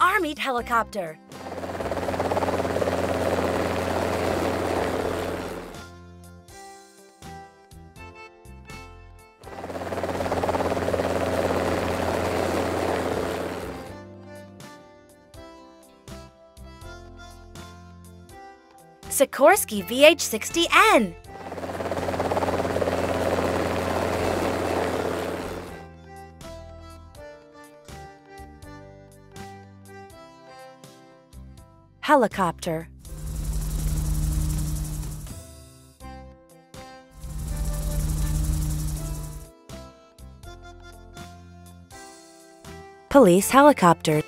Army helicopter. Sikorsky VH-60N. Helicopter. Police helicopter.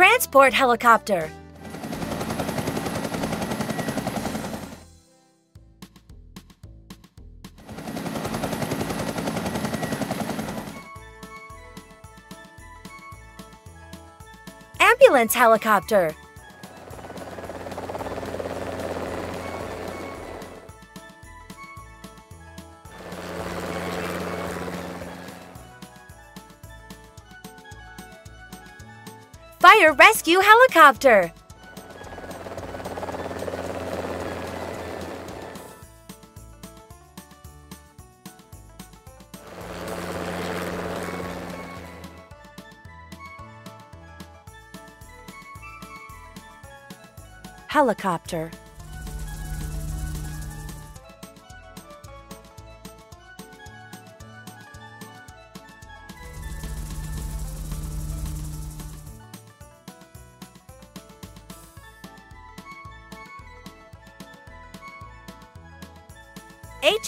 Transport helicopter. Ambulance helicopter. Rescue helicopter. Helicopter.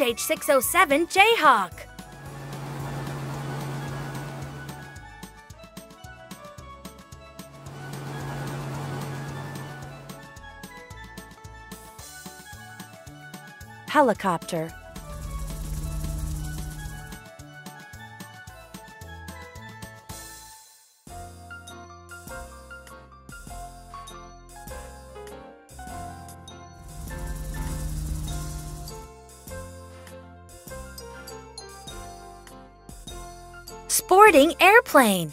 HH607 Jayhawk. Helicopter. Sporting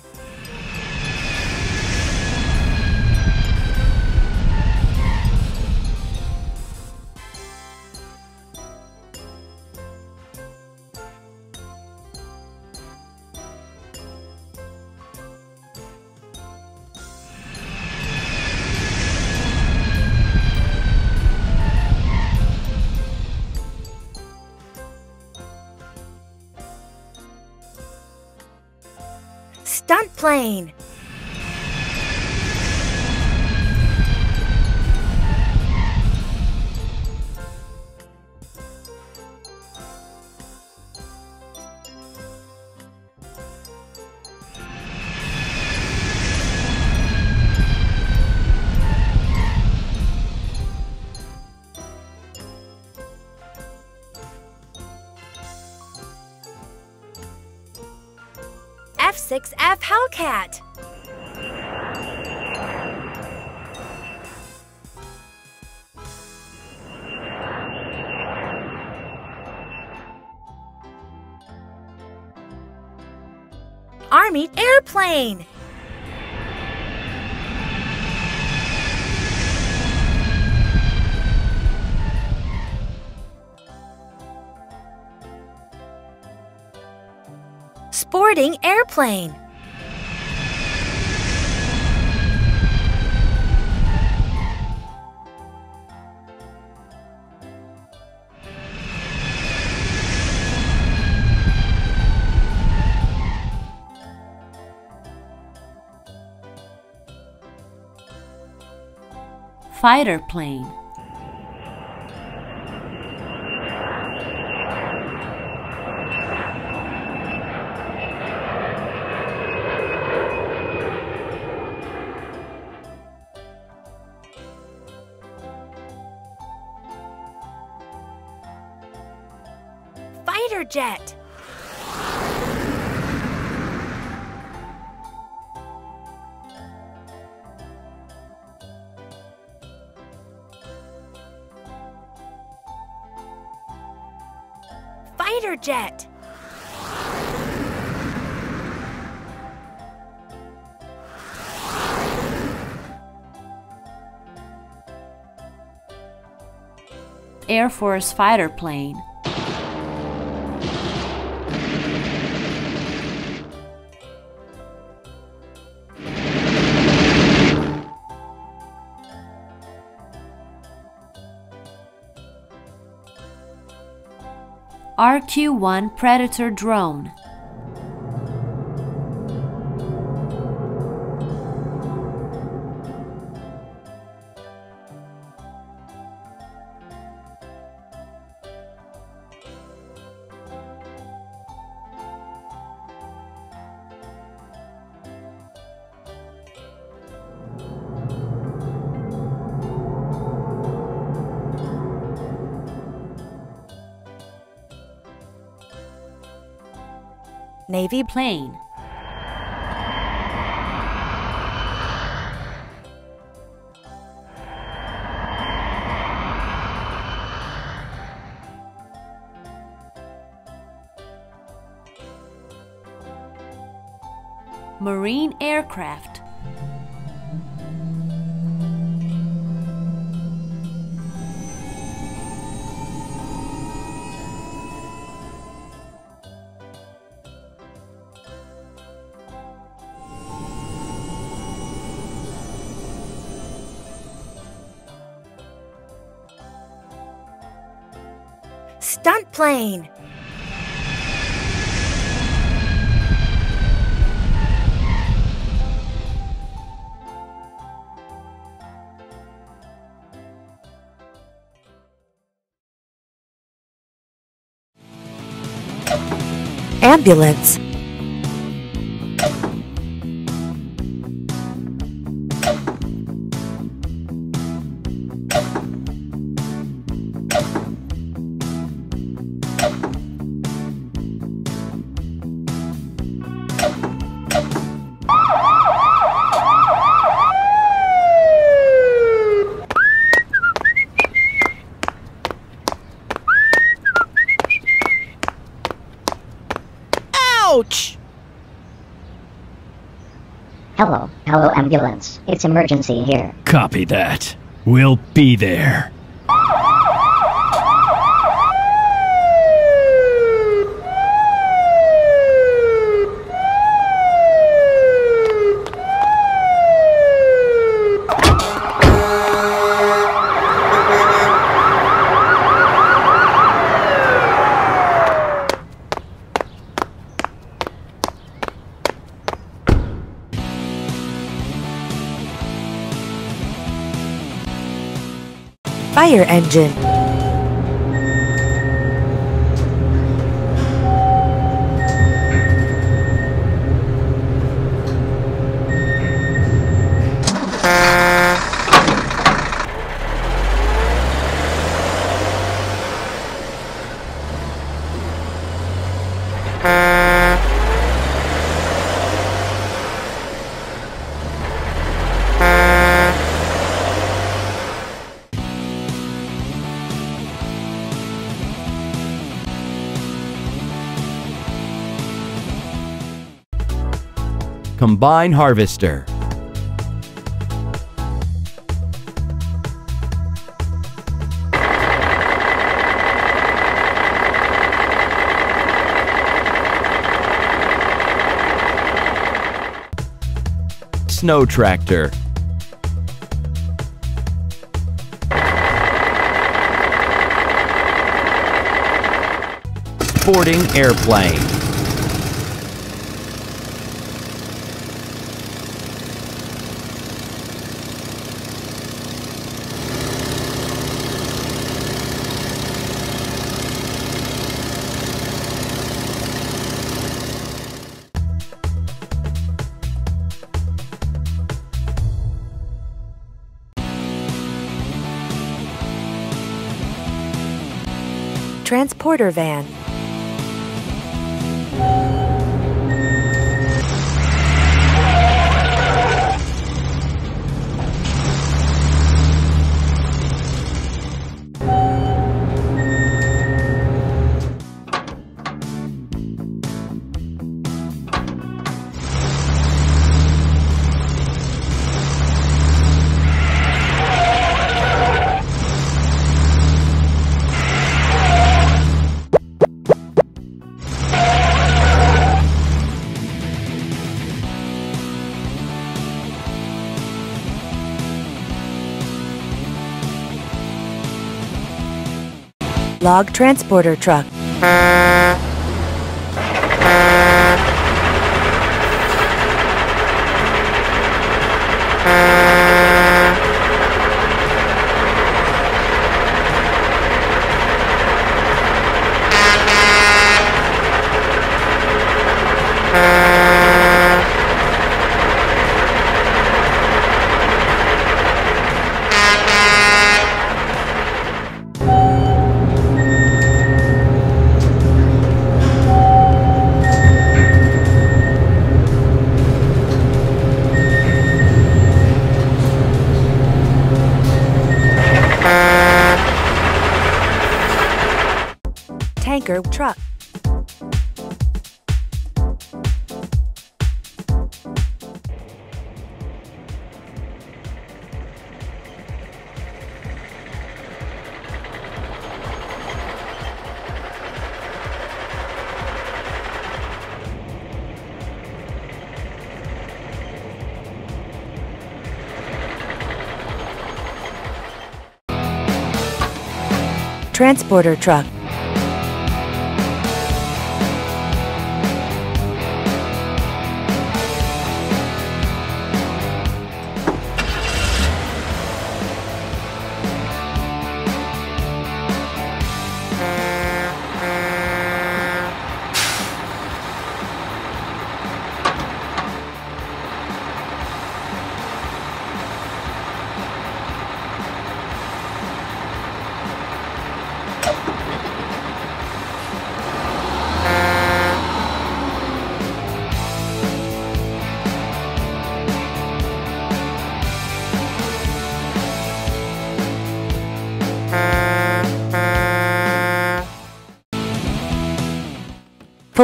Stunt plane. Sporting airplane. Fighter plane. Fighter jet. Jet. Air Force fighter plane. RQ-1 Predator drone. Navy plane. Marine aircraft. Stunt plane. Ambulance. Hello, ambulance. It's emergency here. Copy that. We'll be there. Fire engine. Combine Harvester. Snow Tractor. Sporting Airplane. Transporter van. Log transporter truck. Transporter truck.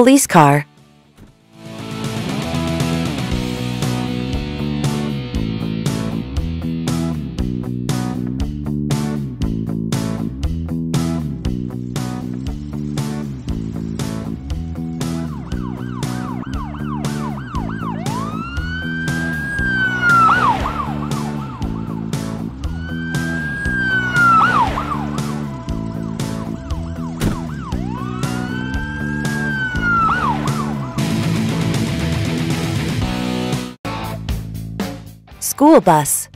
Police car. School bus.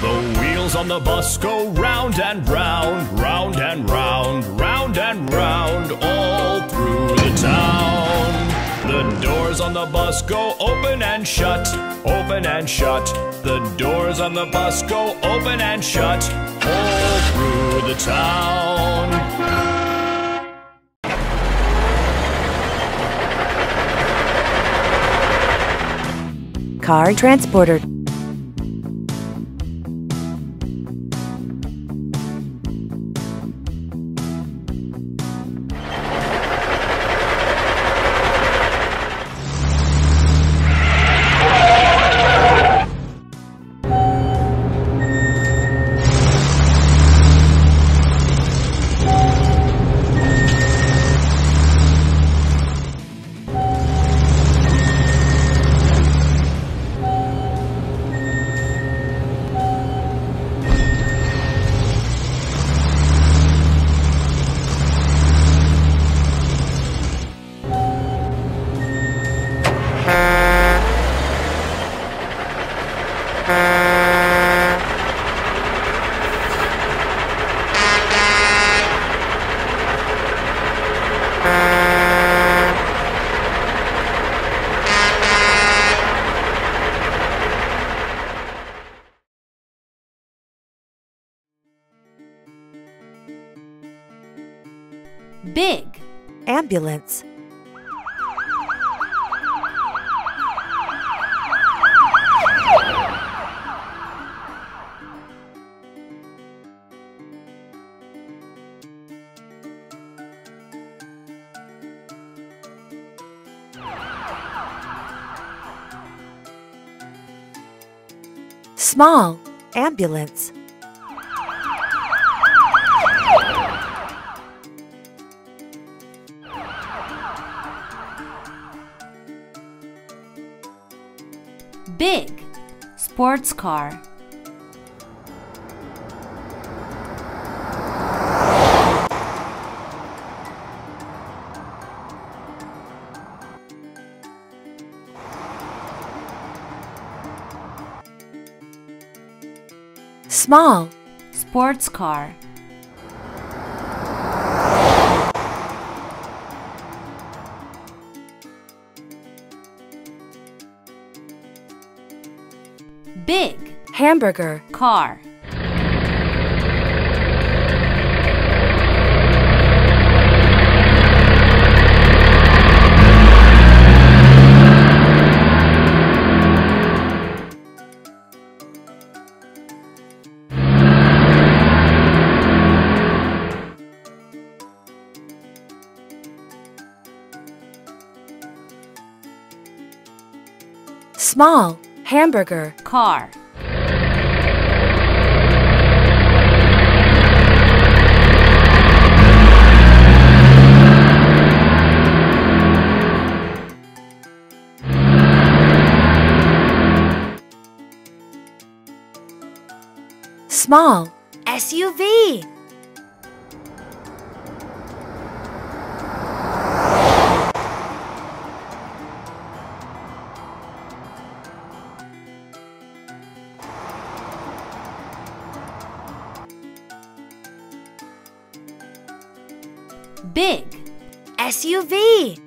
The wheels on the bus go round and round, bus go open and shut, open and shut. The doors on the bus go open and shut, all through the town. Car transporter. Ambulance. Small. Ambulance. Big. Sports car. Small. Sports car. Hamburger. Car. Small. Hamburger. Car. Small. SUV. Big. SUV.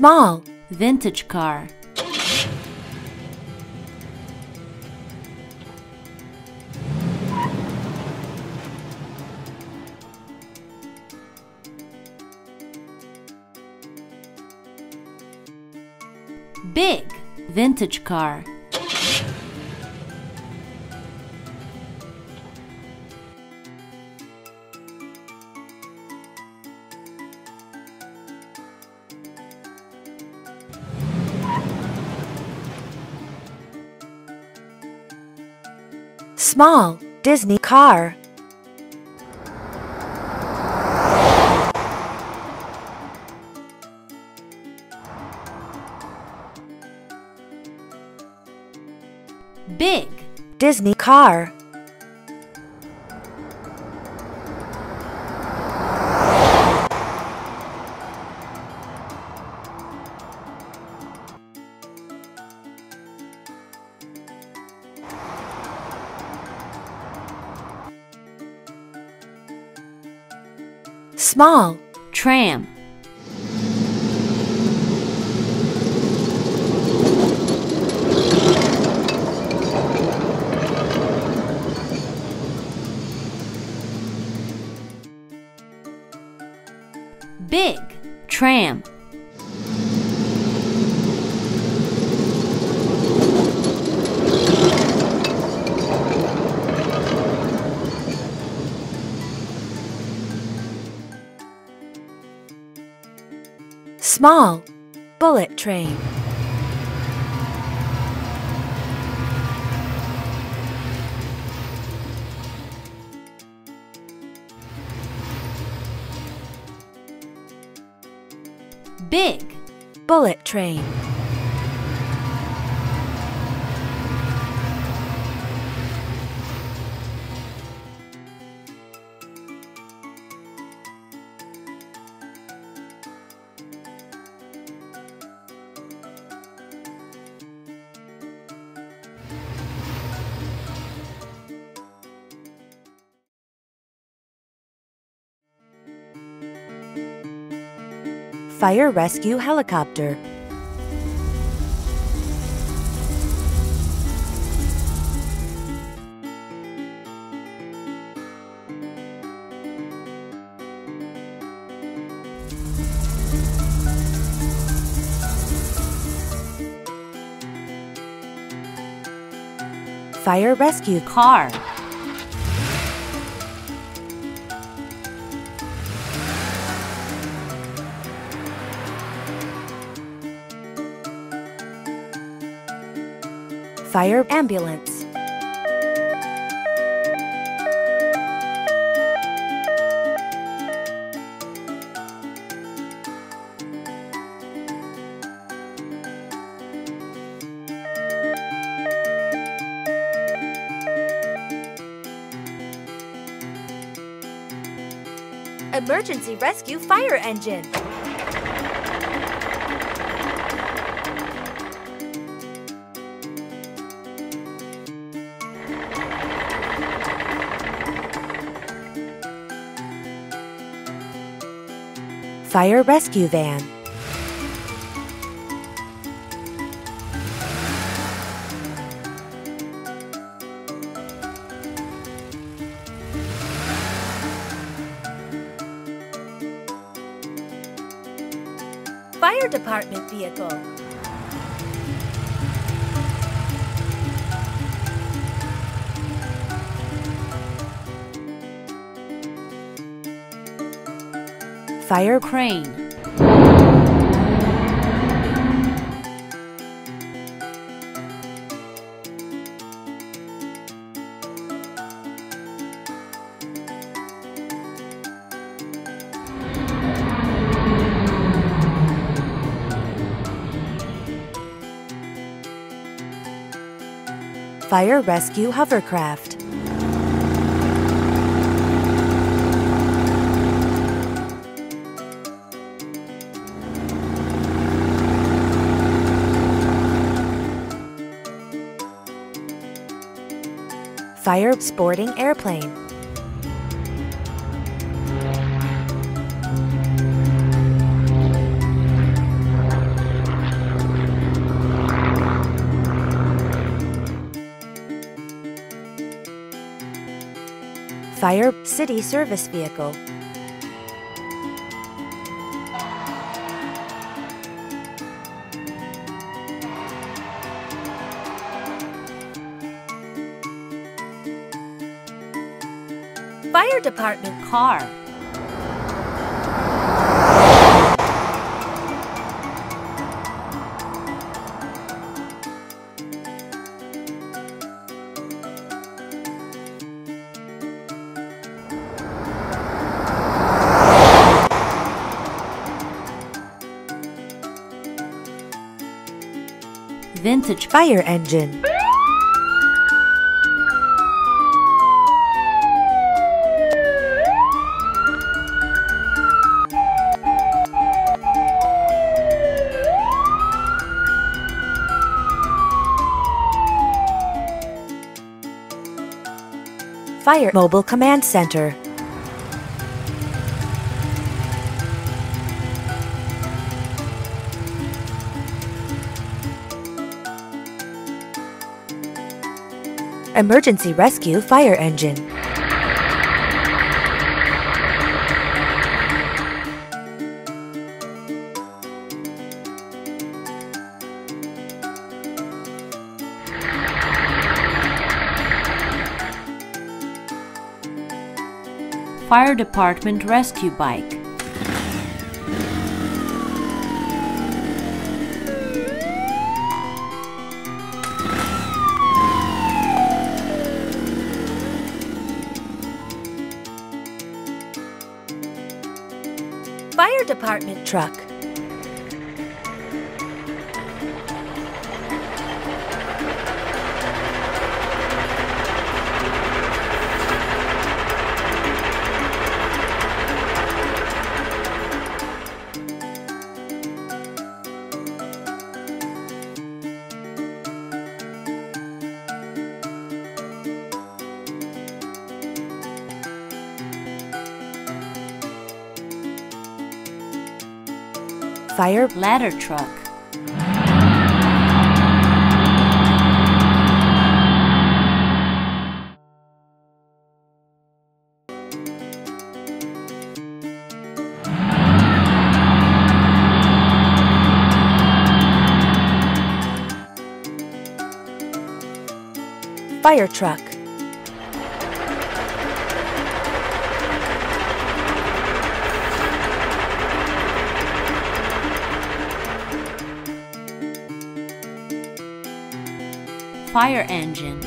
Small. Vintage car. Big. Vintage car. Small. Disney car. Big. Disney car. Small. Tram. Big. Tram. Small. Bullet train. Big. Bullet train. Fire rescue helicopter. Fire rescue Car. Fire ambulance. Emergency rescue fire engine. Fire rescue van. Fire department vehicle. Fire crane, Fire rescue hovercraft. Fire sporting airplane. Fire city service vehicle. Fire department car, vintage fire engine. Fire Mobile Command Center. Emergency Rescue Fire Engine. Fire department rescue bike, Fire Department Truck. Fire ladder truck, Fire Truck. Fire engine